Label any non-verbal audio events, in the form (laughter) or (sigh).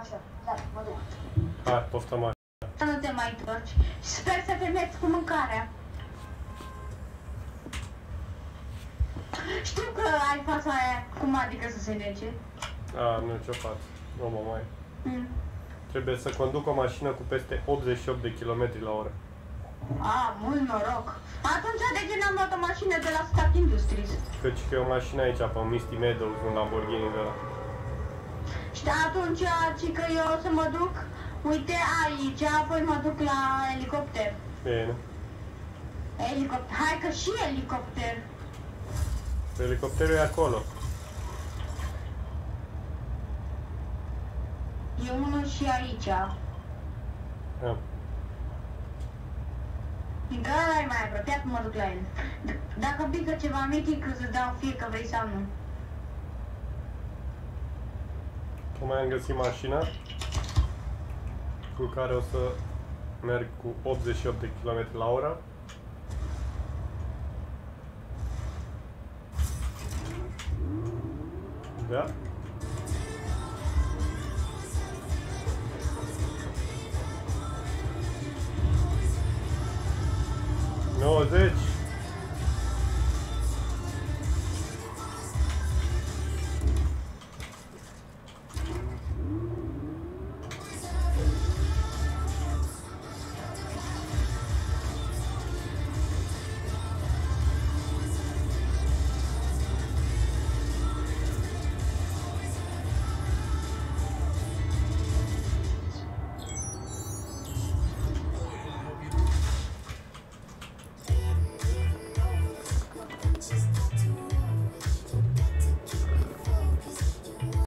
Așa, da, mă duc. Hai, poftă mai. Să nu te mai întorci. Sper să terminați cu mâncarea. Știu că ai fața aia, cum adică să se nece? A, nu ce fac. Nu mă mai. Mm. Trebuie să conduc o mașină cu peste 88 de km la oră. A, mult noroc. Atunci de ce n-am luat o mașină de la Stark Industries? Căci că e o mașină aici pe Misty Meadows, un Lamborghini de la. Și de atunci, ci că eu o să mă duc, uite aici, apoi mă duc la elicopter. Bine. Elicopter, hai că și elicopter. Elicopterul e acolo. E unul și aici. Ia. Fiindcă ăla e mai apropiat, mă duc la el. D- (laughs) Dacă pică ceva mitic, să dau fie că vrei sau nu. Tocmai am găsit mașina cu care o să merg cu 88 de km la oră. Da? Nouăzeci